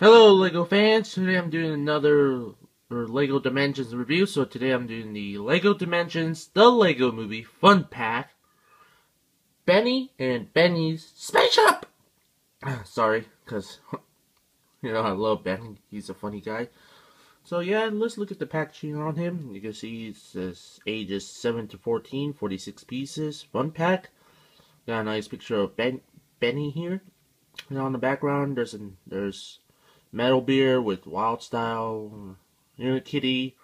Hello LEGO fans, today I'm doing another LEGO Dimensions review. So today I'm doing the LEGO Dimensions, the LEGO Movie Fun Pack, Benny and Benny's Spaceship! Sorry, because, you know, I love Benny, he's a funny guy. So yeah, let's look at the packaging on him. You can see it says ages 7 to 14, 46 pieces, fun pack. Got a nice picture of ben Benny here. And on the background, there's an, there's MetalBeard with Wyldstyle, Unikitty,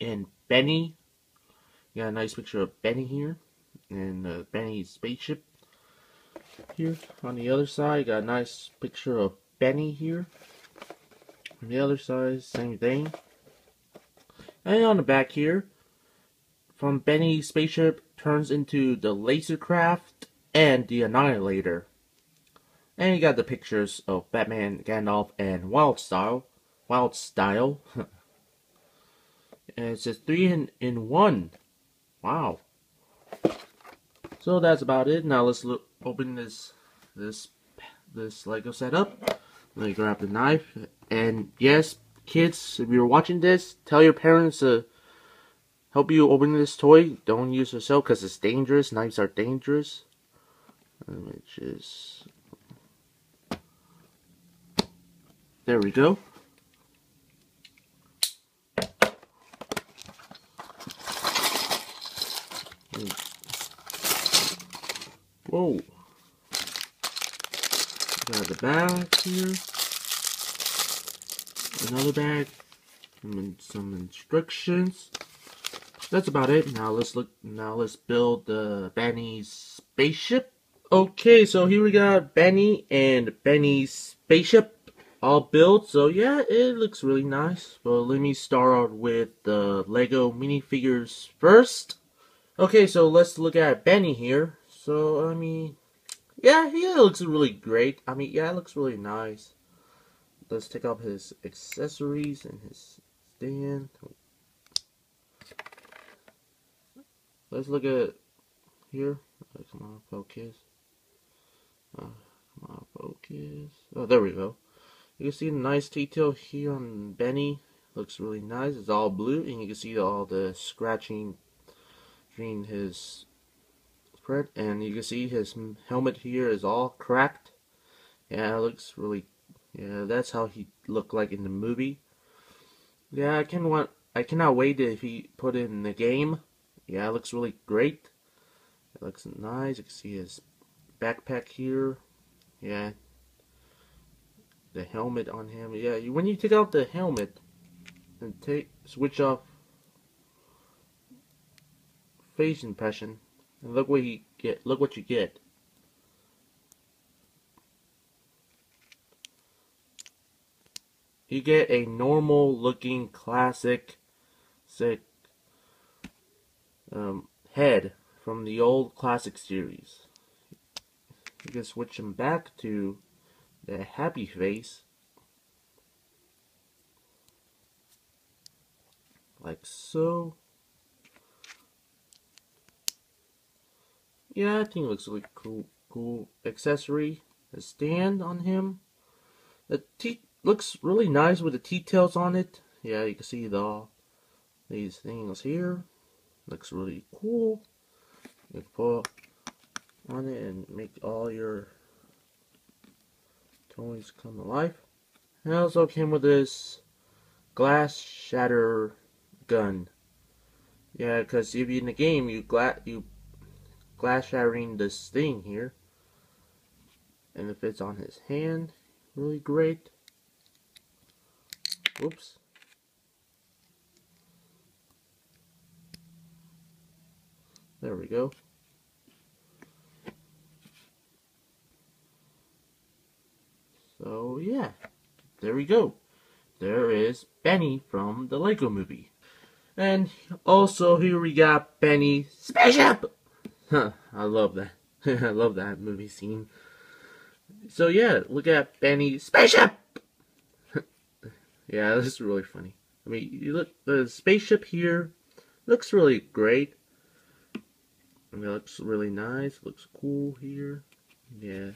and Benny. Got a nice picture of Benny here, and uh, Benny's spaceship here. On the other side, got a nice picture of Benny here. On the other side, same thing. And on the back here, from Benny's spaceship turns into the Lasercraft and the Annihilator. And you got the pictures of Batman, Gandalf, and. Wyldstyle. and it says three in, in one. Wow. So that's about it. Now let's look, open this this this Lego setup. Let me grab the knife. And yes, kids, if you're watching this, tell your parents to help you open this toy. Don't use yourself because it's dangerous. Knives are dangerous. Let me just There we go. Whoa. Got the bag here. Another bag. And some instructions. That's about it. Now let's look now let's build the Benny's spaceship. Okay, so here we got Benny and Benny's spaceship all built. So yeah, it looks really nice. But let me start with the Lego minifigures first. Okay, so let's look at Benny here. So, I mean, yeah, he looks really great. I mean, yeah, it looks really nice. Let's take off his accessories and his stand. Let's look at here. Come on, focus. Oh, uh, come on, focus. Oh, there we go. You can see the nice detail here on Benny. Looks really nice. It's all blue, and you can see all the scratching between his spread. And you can see his helmet here is all cracked. Yeah, it looks really. Yeah, that's how he looked like in the movie. Yeah, I can want. I cannot wait if he put it in the game. Yeah, it looks really great. It looks nice. You can see his backpack here. Yeah, the helmet on him. Yeah, when you take out the helmet and take switch off face impression, and look what you get. Look what you get. You get a normal looking classic sick um, head from the old classic series. You can switch him back to the happy face. Like so. Yeah I think it looks really cool cool accessory. A stand on him. The teeth looks really nice with the details on it. Yeah you can see the these things here. Looks really cool. You can put on it and make all your always come to life. It also came with this glass shatter gun. Yeah, because if you be in the game, you glass you glass shattering this thing here, and if it's on his hand, really great. Oops. There we go. So yeah, there we go. There is Benny from the Lego movie. And also here we got Benny Spaceship! Huh, I love that. I love that movie scene. So yeah, look at Benny Spaceship! yeah, this is really funny. I mean, you look, the spaceship here looks really great. I mean, it looks really nice, looks cool here. Yeah,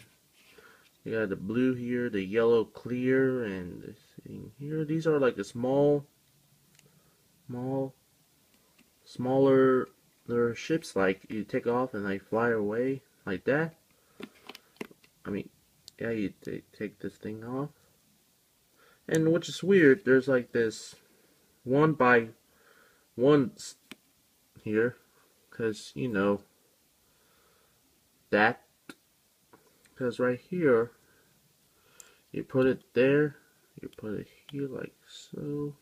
You got the blue here, the yellow clear, and this thing here. These are like a small, small, smaller their ships. Like you take off and they fly away like that. I mean, yeah, you take this thing off, and which is weird. There's like this one by one here, because you know that because right here you put it there you put it here like so.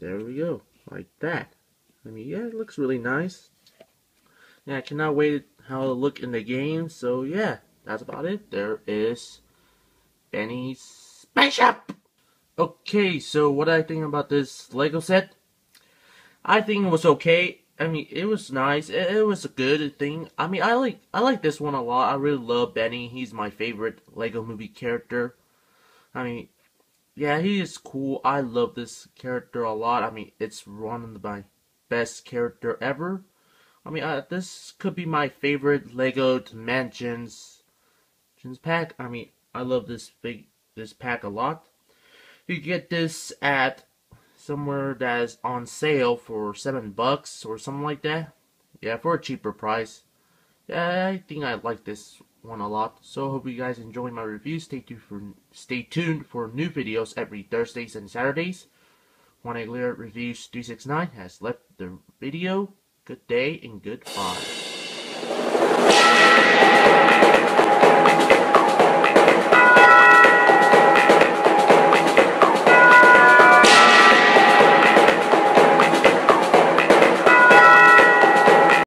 There we go like that. I mean yeah it looks really nice. Yeah I cannot wait how it'll look in the game so yeah that's about it. There is Benny's spaceship okay so what I think about this Lego set? I think it was okay I mean, it was nice. It, it, was a good thing. I mean, I like I like this one a lot. I really love Benny. He's my favorite Lego Movie character. I mean, yeah, he is cool. I love this character a lot. I mean, it's one of my best character ever. I mean, uh, this could be my favorite Lego Dimensions pack. I mean, I love this big this pack a lot. You get this at somewhere that's on sale for seven bucks or something like that. Yeah, for a cheaper price. Yeah, I think I like this one a lot. So hope you guys enjoy my review. Stay tuned for stay tuned for new videos every Thursdays and Saturdays. Juan Aguilera Reviews 369 has left the video. Good day and goodbye.